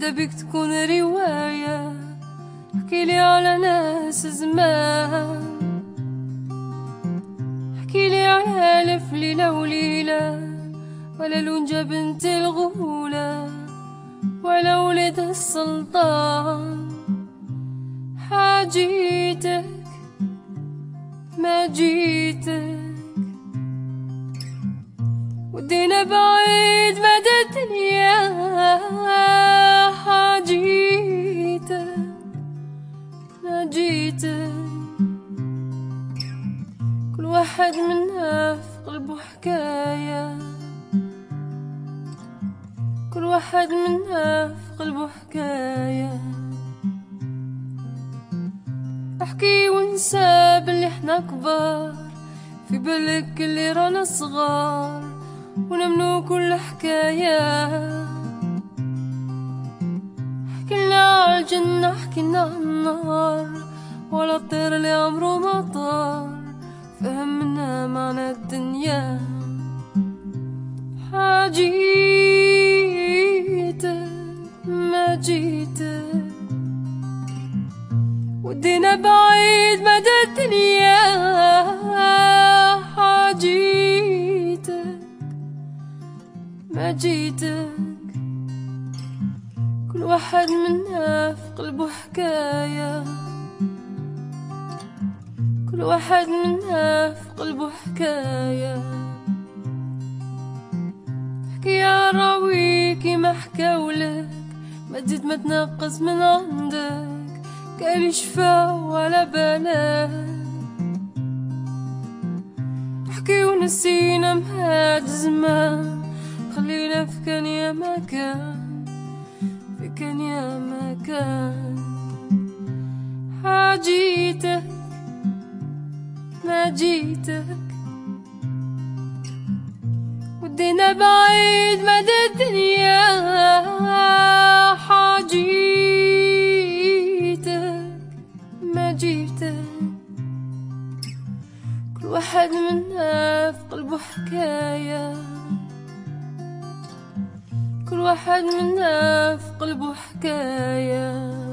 ماذا بك تكون رواية احكي لي على ناس زمان احكي لي على ألف ليلة وليلة ولا لونجا بنت الغولة ولا ولد السلطان حاجيتك ما جيتك ودينا بعيد مدى الدنيا واحد منا في قلبه حكايه كل واحد منا في قلبه حكاية احكي وانسى باللي إحنا كبار في بالك اللي رانا صغار ونمنو كل حكاية. حكينا على الجنة حكينا على النار ولا الطير اللي عمره ما طار. الدنيا حاجيتك ما جيتك. كل واحد منا في قلبه حكاية. كل واحد منا في قلبه حكاية. احكي يا راويكي ما حكاولك. ما تزيد ما تنقص من عندك. قال شفا ولا بالك احكي ونسينا مهاد زمان. خلينا في كان يا ما كان في كان يا ما كان حاجيتك ما جيتك. ودينا بعيد مدى الدنيا جيتك كل واحد منا في قلبه حكاية. كل واحد منا في قلبه حكاية.